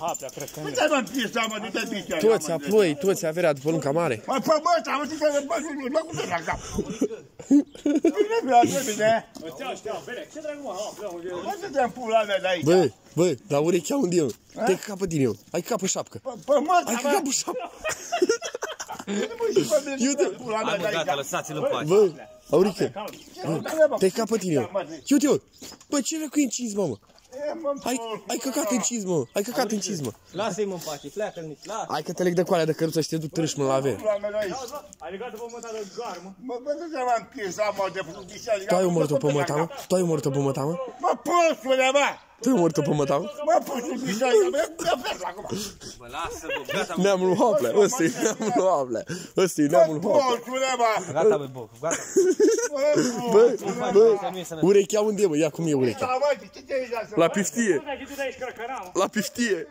Hapea, cred că nu. Ce mă pisa, mă, du-te picea. Toți a ploi, toți averea după lunca mare. Mă, fă, mă, ăsta, mă, zic că mă, mă, cu la cap. Bine, bine, bine, bine. Îți iau, știau, bere. Ce dracu, mă, hapea, mă, Mă, să te-am pula mea de aici. Bă, bă, dar urechea unde e? mă? Te capă din eu. Ai capă șapcă. Pă, pă, mă, Ai mă, capă șapcă. mă, și pe mine, Eu te- pula mea Hai de mă, gata, aici. lăsați-l în pace. Bă, Auriche, Bă, te capă din eu. Uite, eu. Bă, ce dracu e în cizmă, mă? Ai, ai căcat în cizmă, ai căcat în cizmă. Lasă-i mă în pace, pleacă-l nici, lasă. Hai că te leg de coalea de căruță și te duc târâș mă la avere. Pula mea de aici. Ai legat de pământa de gar, mă. Mă, bă, nu te-am pisa, mă, de pisa. Tu ai omorât-o pe măta, mă? Tu ai omorât-o pe măta, mă? Mă, pulsule, mă. Tu ai omorât-o pe măta, mă? Mă, pulsul pisa, mă, mă, mă, acum. Bă, lasă, bă, gata, mă. Neamul Hople, ăsta e neamul Hople. Ăsta e Mă, neamul Hople. pulsule, mă. Gata, bă, bă, gata. Bă, bă, Să nu e sănătate. urechea unde e, mă? Ia cum e urechea. Da, mă, ce te-ai dat să La piftie, Nu te-ai ghidit de aici, cărcăra, mă. la piftie.